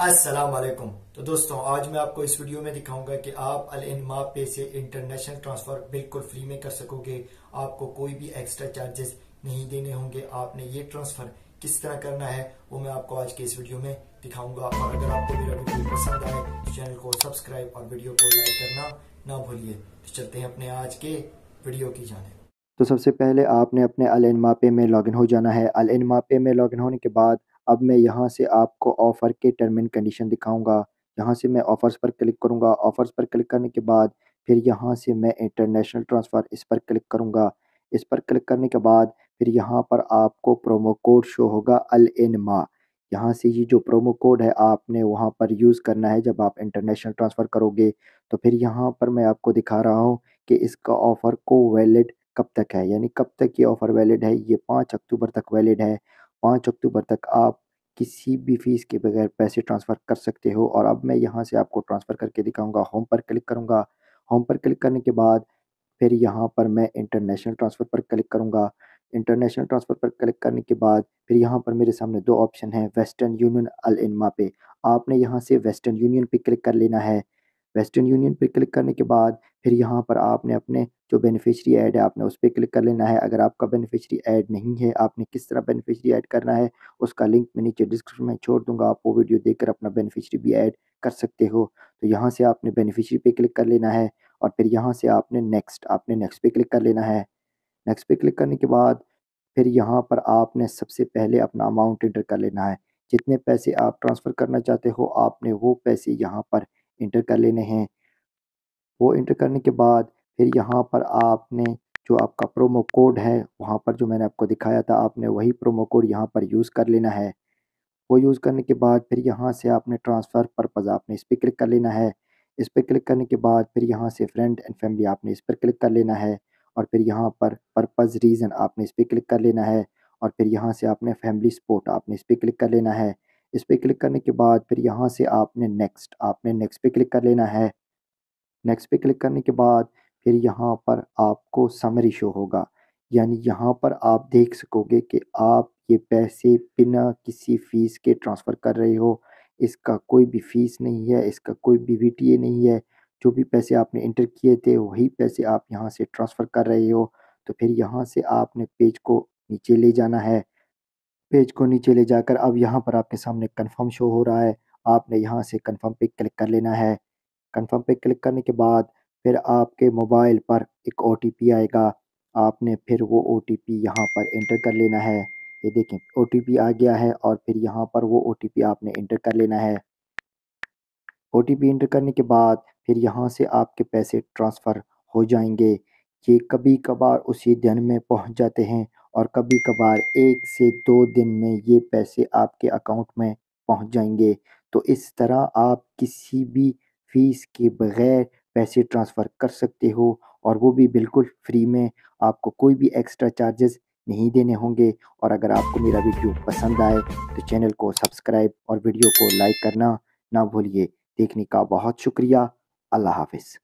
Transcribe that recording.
अस्सलाम वालेकुम तो दोस्तों, आज मैं आपको इस वीडियो में दिखाऊँगा कि आप अल इनमा पे से इंटरनेशनल ट्रांसफ़र बिल्कुल फ्री में कर सकोगे। आपको कोई भी एक्स्ट्रा चार्जेस नहीं देने होंगे। आपने ये ट्रांसफ़र किस तरह करना है, वो मैं आपको आज के इस वीडियो में दिखाऊँगा। और अगर आपको मेरा वीडियो पसंद आए तो चैनल को सब्सक्राइब और वीडियो को लाइक करना ना भूलिए। तो चलते हैं अपने आज के वीडियो की जाने तो सबसे पहले आपने अपने अल इनमा पे में लॉगिन हो जाना है। अल इनमा पे में लॉगिन होने के बाद अब मैं यहाँ से आपको ऑफ़र के टर्म एंड कंडीशन दिखाऊँगा। यहाँ से मैं ऑफ़र्स पर क्लिक करूँगा। ऑफ़र्स पर क्लिक करने के बाद फिर यहाँ से मैं इंटरनेशनल ट्रांसफ़र इस पर क्लिक करूँगा। इस पर क्लिक करने के बाद फिर यहाँ पर आपको प्रोमो कोड शो होगा अल इनमा यहाँ से ये जो प्रोमो कोड है आपने वहाँ पर यूज़ करना है जब आप इंटरनेशनल ट्रांसफ़र करोगे। तो फिर यहाँ पर मैं आपको दिखा रहा हूँ कि इसका ऑफ़र को वैलिड कब तक है? यानी कब तक ये ऑफ़र वैलिड है? ये पाँच अक्टूबर तक वैलिड है। पाँच अक्टूबर तक आप किसी भी फ़ीस के बगैर पैसे ट्रांसफ़र कर सकते हो। और अब मैं यहाँ से आपको ट्रांसफ़र करके दिखाऊँगा। होम पर क्लिक करूँगा। होम पर क्लिक करने के बाद फिर यहाँ पर मैं इंटरनेशनल ट्रांसफ़र पर क्लिक करूँगा। इंटरनेशनल ट्रांसफ़र पर क्लिक करने के बाद फिर यहाँ पर मेरे सामने दो ऑप्शन हैं। वेस्टर्न यूनियन अल इनमा पे। आपने यहाँ से वेस्टर्न यूनियन पे क्लिक कर लेना है। वेस्टर्न यूनियन पे क्लिक करने के बाद, फिर यहाँ पर आपने अपने जो बेनिफिशरी ऐड है, आपने उस पर क्लिक कर लेना है। अगर आपका बेनिफिशरी ऐड नहीं है, आपने किस तरह बेनिफिशरी ऐड करना है, उसका लिंक मैं नीचे डिस्क्रिप्शन में छोड़ दूँगा। आप वो वीडियो देखकर अपना बेनिफिशरी भी ऐड कर सकते हो। तो यहाँ से आपने बेनिफिशरी पे क्लिक कर लेना है और फिर यहाँ से आपने नेक्स्ट आपने नेक्स्ट पे क्लिक कर लेना है। नेक्स्ट पे क्लिक करने के बाद, फिर यहाँ पर आपने सबसे पहले अपना अमाउंट इंटर कर लेना है। जितने पैसे आप ट्रांसफ़र करना चाहते हो, आपने वो पैसे यहाँ पर इंटर कर लेने हैं। वो इंटर करने के बाद फिर यहाँ पर आपने जो आपका प्रोमो कोड है, वहाँ पर जो मैंने आपको दिखाया था, आपने वही प्रोमो कोड यहाँ पर यूज़ कर लेना है। वो यूज़ करने के बाद फिर यहाँ से आपने ट्रांसफ़र पर्पज़ आपने इस पर क्लिक कर लेना है। इस पर क्लिक करने के बाद फिर यहाँ से फ्रेंड एंड फैमिली आपने इस पर क्लिक कर लेना है और फिर यहाँ पर पर्पज़ रीज़न आपने इस पर क्लिक कर लेना है और फिर यहाँ से आपने फैमिली सपोर्ट आपने इस पर क्लिक कर लेना है। इस पर क्लिक करने के बाद फिर यहाँ से आपने नेक्स्ट आपने नेक्स्ट पे क्लिक कर लेना है। नेक्स्ट पे क्लिक करने के बाद फिर यहाँ पर आपको समरी शो होगा। यानी यहाँ पर आप देख सकोगे कि आप ये पैसे बिना किसी फ़ीस के ट्रांसफ़र कर रहे हो। इसका कोई भी फ़ीस नहीं है, इसका कोई भी वी नहीं है। जो भी पैसे आपने इंटर किए थे, वही पैसे आप यहाँ से ट्रांसफ़र कर रहे हो। तो फिर यहाँ से आपने पेज को नीचे ले जाना है। पेज को नीचे ले जाकर अब यहाँ पर आपके सामने कंफर्म शो हो रहा है। आपने यहाँ से कंफर्म पे क्लिक कर लेना है। कंफर्म पे क्लिक करने के बाद फिर आपके मोबाइल पर एक ओटीपी आएगा। आपने फिर वो ओ टी यहाँ पर इंटर कर लेना है। ये देखें ओटीपी आ गया है और फिर यहाँ पर वो ओटीपी आपने इंटर कर लेना है। ओ इंटर करने के बाद फिर यहाँ से आपके पैसे ट्रांसफ़र हो जाएँगे। ये कभी कभार उसी दिन में पहुँच जाते हैं और कभी कभार एक से दो दिन में ये पैसे आपके अकाउंट में पहुँच जाएँगे। तो इस तरह आप किसी भी फ़ीस के बग़ैर पैसे ट्रांसफ़र कर सकते हो और वो भी बिल्कुल फ्री में। आपको कोई भी एक्स्ट्रा चार्जेस नहीं देने होंगे और अगर आपको मेरा वीडियो पसंद आए तो चैनल को सब्सक्राइब और वीडियो को लाइक करना ना भूलिए। देखने का बहुत शुक्रिया। अल्लाह हाफिज़।